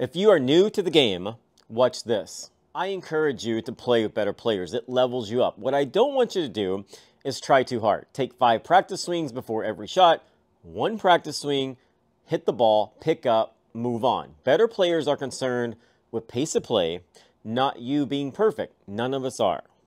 If you are new to the game, watch this. I encourage you to play with better players. It levels you up. What I don't want you to do is try too hard. Take five practice swings before every shot, one practice swing, hit the ball, pick up, move on. Better players are concerned with pace of play, not you being perfect. None of us are.